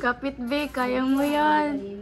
Kapit be, kaya mo yan.